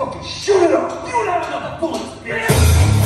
fucking shoot it up. You don't have enough bullets, bitch.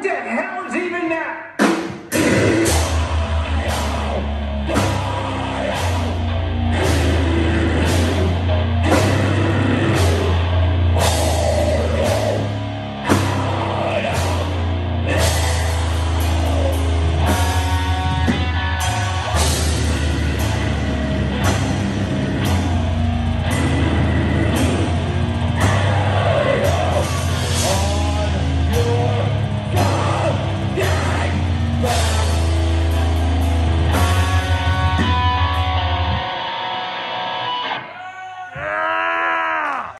What the hell is even that?